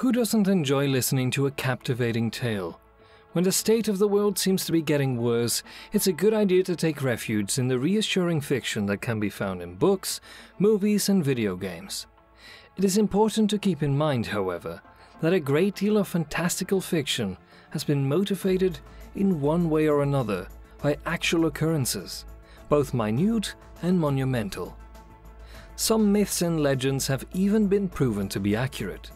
Who doesn't enjoy listening to a captivating tale? When the state of the world seems to be getting worse, it's a good idea to take refuge in the reassuring fiction that can be found in books, movies, and video games. It is important to keep in mind, however, that a great deal of fantastical fiction has been motivated in one way or another by actual occurrences, both minute and monumental. Some myths and legends have even been proven to be accurate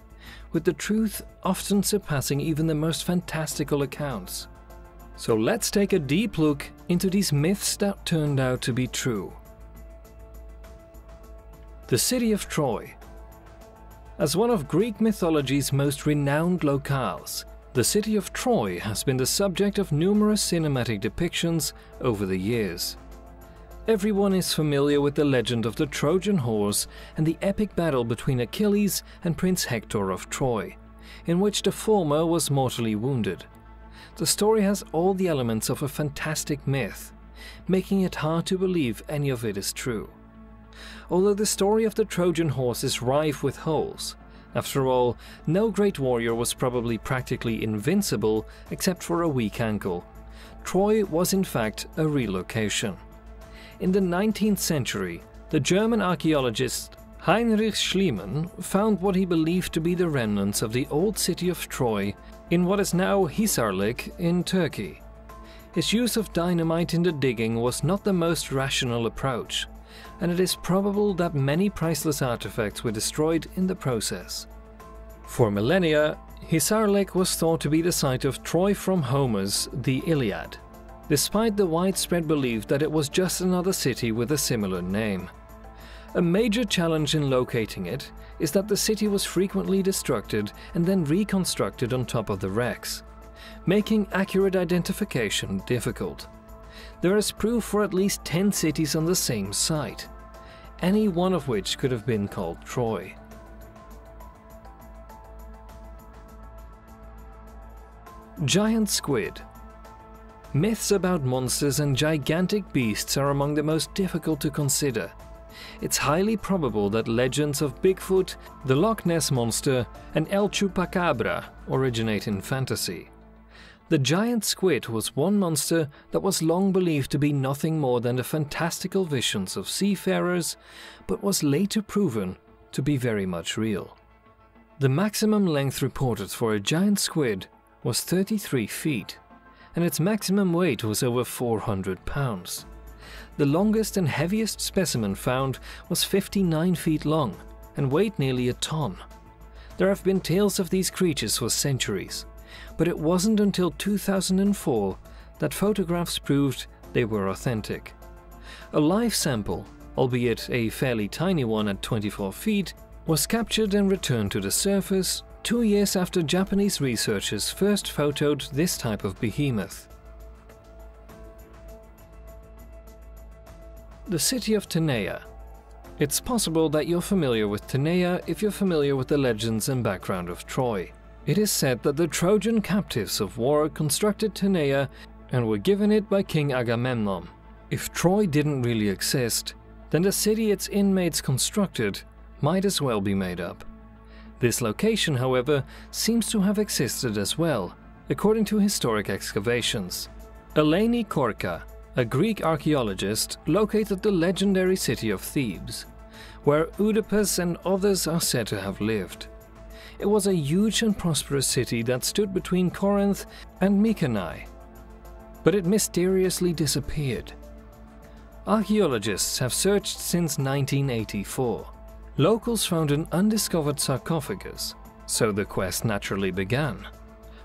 with the truth often surpassing even the most fantastical accounts. So let's take a deep look into these myths that turned out to be true. The City of Troy. As one of Greek mythology's most renowned locales, the city of Troy has been the subject of numerous cinematic depictions over the years. Everyone is familiar with the legend of the Trojan horse and the epic battle between Achilles and Prince Hector of Troy, in which the former was mortally wounded. The story has all the elements of a fantastic myth, making it hard to believe any of it is true. Although the story of the Trojan horse is rife with holes, after all, no great warrior was probably practically invincible except for a weak ankle. Troy was in fact a relocation. In the 19th century, the German archaeologist Heinrich Schliemann found what he believed to be the remnants of the old city of Troy in what is now Hisarlik in Turkey. His use of dynamite in the digging was not the most rational approach, and it is probable that many priceless artifacts were destroyed in the process. For millennia, Hisarlik was thought to be the site of Troy from Homer's The Iliad despite the widespread belief that it was just another city with a similar name. A major challenge in locating it is that the city was frequently destructed and then reconstructed on top of the wrecks, making accurate identification difficult. There is proof for at least 10 cities on the same site, any one of which could have been called Troy. Giant Squid Myths about monsters and gigantic beasts are among the most difficult to consider. It's highly probable that legends of Bigfoot, the Loch Ness Monster, and El Chupacabra originate in fantasy. The giant squid was one monster that was long believed to be nothing more than the fantastical visions of seafarers, but was later proven to be very much real. The maximum length reported for a giant squid was 33 feet and its maximum weight was over 400 pounds. The longest and heaviest specimen found was 59 feet long and weighed nearly a ton. There have been tales of these creatures for centuries, but it wasn't until 2004 that photographs proved they were authentic. A live sample, albeit a fairly tiny one at 24 feet, was captured and returned to the surface two years after Japanese researchers first photoed this type of behemoth. The city of Tenea. It's possible that you're familiar with Tenea if you're familiar with the legends and background of Troy. It is said that the Trojan captives of war constructed Tenea and were given it by King Agamemnon. If Troy didn't really exist, then the city its inmates constructed might as well be made up. This location, however, seems to have existed as well, according to historic excavations. Eleni Korka, a Greek archaeologist, located the legendary city of Thebes, where Oedipus and others are said to have lived. It was a huge and prosperous city that stood between Corinth and Mycenae, but it mysteriously disappeared. Archaeologists have searched since 1984, Locals found an undiscovered sarcophagus, so the quest naturally began.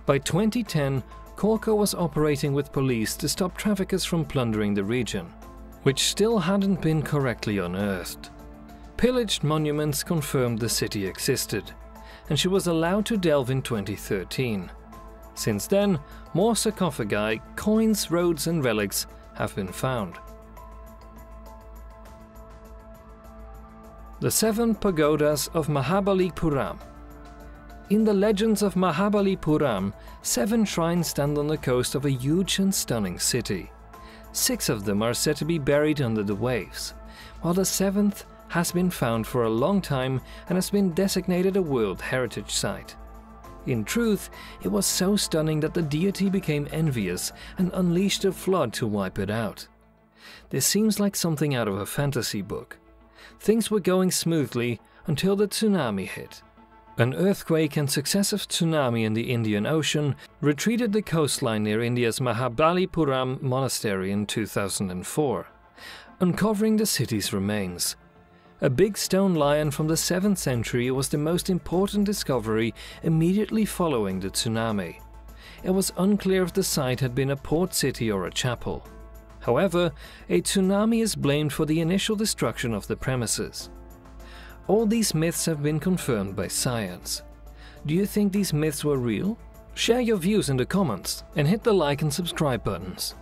By 2010, Korka was operating with police to stop traffickers from plundering the region, which still hadn't been correctly unearthed. Pillaged monuments confirmed the city existed, and she was allowed to delve in 2013. Since then, more sarcophagi, coins, roads, and relics have been found. The Seven Pagodas of Mahabalipuram. In the legends of Mahabalipuram, seven shrines stand on the coast of a huge and stunning city. Six of them are said to be buried under the waves, while the seventh has been found for a long time and has been designated a World Heritage Site. In truth, it was so stunning that the deity became envious and unleashed a flood to wipe it out. This seems like something out of a fantasy book. Things were going smoothly until the tsunami hit. An earthquake and successive tsunami in the Indian Ocean retreated the coastline near India's Mahabalipuram monastery in 2004, uncovering the city's remains. A big stone lion from the 7th century was the most important discovery immediately following the tsunami. It was unclear if the site had been a port city or a chapel. However, a tsunami is blamed for the initial destruction of the premises. All these myths have been confirmed by science. Do you think these myths were real? Share your views in the comments and hit the like and subscribe buttons.